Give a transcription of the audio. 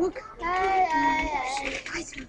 Bak. Ay ay ay. Haydi.